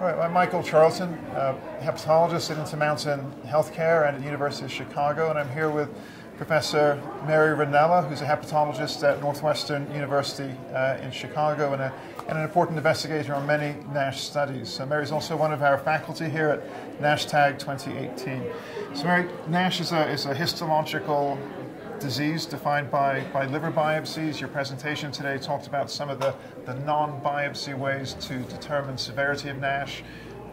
All right, I'm Michael Charlton, uh, hepatologist at Intermountain Healthcare and at the University of Chicago, and I'm here with Professor Mary Rinella, who's a hepatologist at Northwestern University uh, in Chicago and, a, and, an important investigator on many NASH studies. So Mary's also one of our faculty here at NASHTAG 2018. So Mary, NASH is a, is a histological disease defined by, by liver biopsies. Your presentation today talked about some of the, the non-biopsy ways to determine severity of NASH,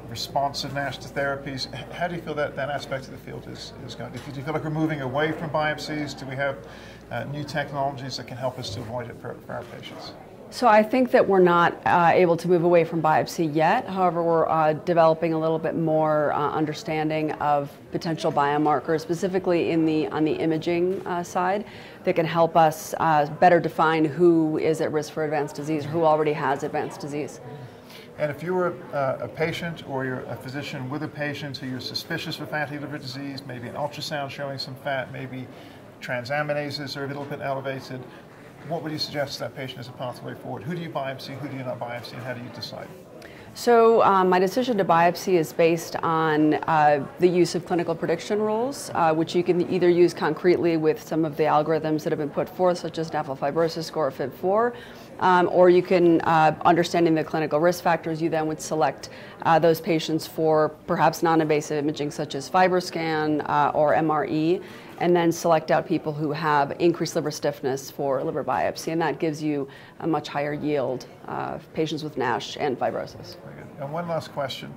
response of NASH to therapies. How do you feel that that aspect of the field is, is going? Do you feel like we're moving away from biopsies? Do we have uh, new technologies that can help us to avoid it for, for our patients? So I think that we're not uh, able to move away from biopsy yet. However, we're uh, developing a little bit more uh, understanding of potential biomarkers, specifically in the on the imaging uh, side, that can help us uh, better define who is at risk for advanced disease or who already has advanced disease. And if you were uh, a patient or you're a physician with a patient who you're suspicious of fatty liver disease, maybe an ultrasound showing some fat, maybe transaminases are a little bit elevated, what would you suggest to that patient as a pathway forward? Who do you biopsy, who do you not biopsy, and how do you decide? So um, my decision to biopsy is based on uh, the use of clinical prediction rules, uh, which you can either use concretely with some of the algorithms that have been put forth, such as NAFLD fibrosis score FIB4, um, or you can, uh, understanding the clinical risk factors, you then would select uh, those patients for perhaps non-invasive imaging such as FibroScan uh, or MRE, and then select out people who have increased liver stiffness for liver biopsy, and that gives you a much higher yield uh, of patients with NASH and fibrosis. And one last question.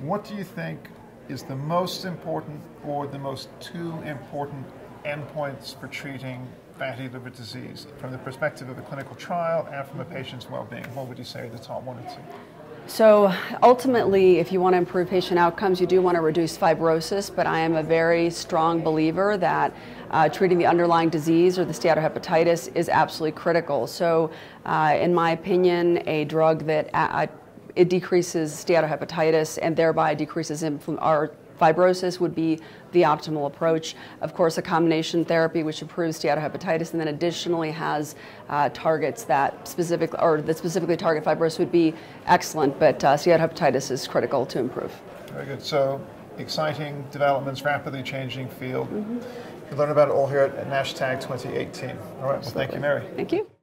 What do you think is the most important or the most two important endpoints for treating fatty liver disease from the perspective of a clinical trial and from a patient's well-being? What would you say are the top one or two? So ultimately, if you want to improve patient outcomes, you do want to reduce fibrosis, but I am a very strong believer that uh, treating the underlying disease or the steatohepatitis is absolutely critical. So uh, in my opinion, a drug that it decreases steatohepatitis and thereby decreases or fibrosis would be the optimal approach. Of course, a combination therapy which improves steatohepatitis and then additionally has uh, targets that specifically or that specifically target fibrosis would be excellent, but uh, steatohepatitis is critical to improve. Very good. So exciting developments, rapidly changing field. Mm-hmm. You learn about it all here at NASHTAG 2018. All right. Well, thank you, Mary. Thank you.